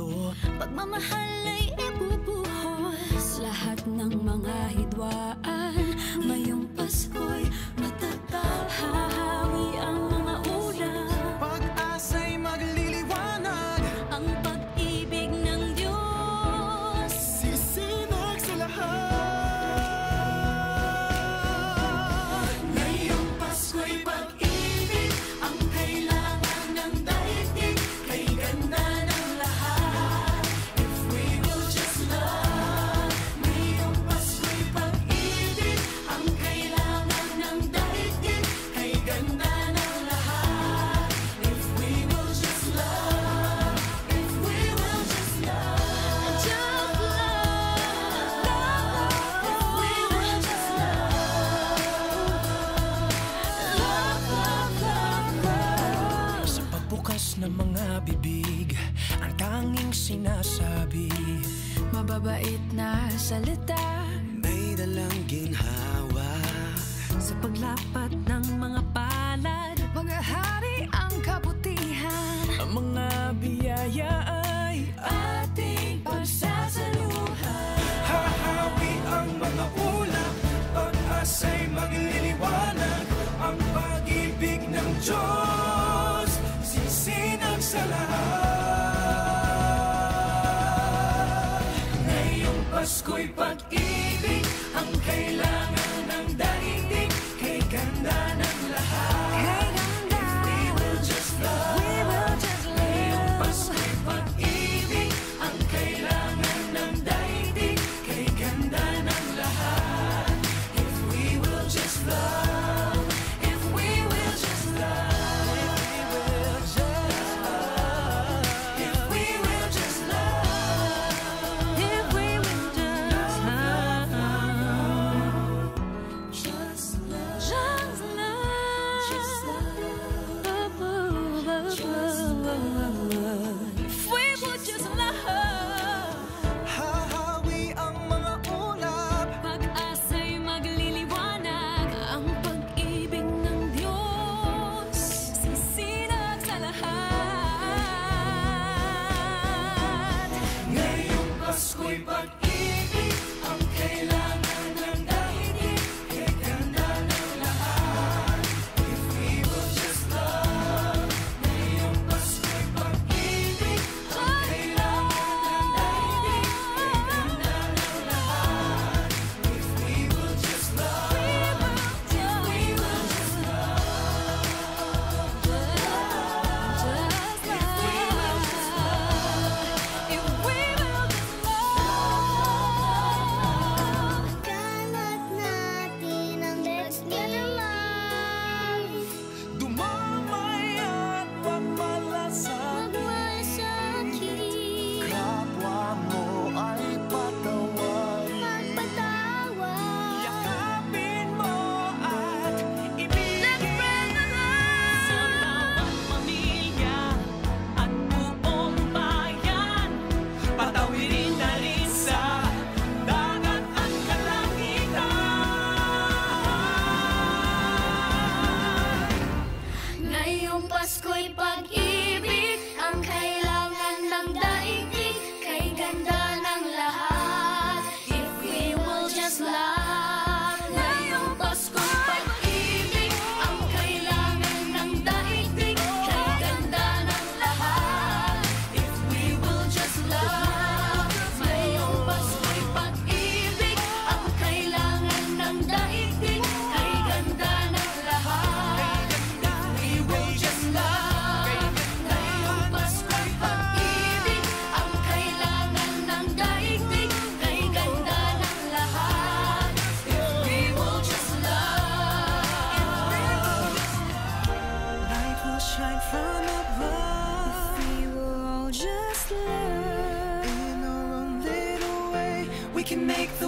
puso. Pagmamahal ay ibubuhos Lahat ng mga hidwaan. Ngayong Pasko mga bibig Ang tanging sinasabi. Mababait na salita May dalang ginhawa. Sa paglapat ng mga palad Mga ang kabutihan. Ang mga biyaya ay Ating pagsasaluhan. Hahawi ang mga ulap Pag-asa'y magliliwanag. Ang pag-ibig ng Diyos ako'y pag-ibig. Ang kailangan ng dahil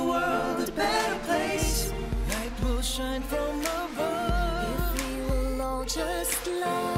world a better place. Light will shine from above if we will all just love.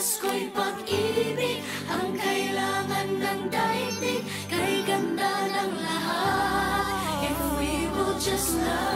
Pasko'y pag-ibig Ang kailangan ng daigdig Kay ganda ng lahat. If we will just love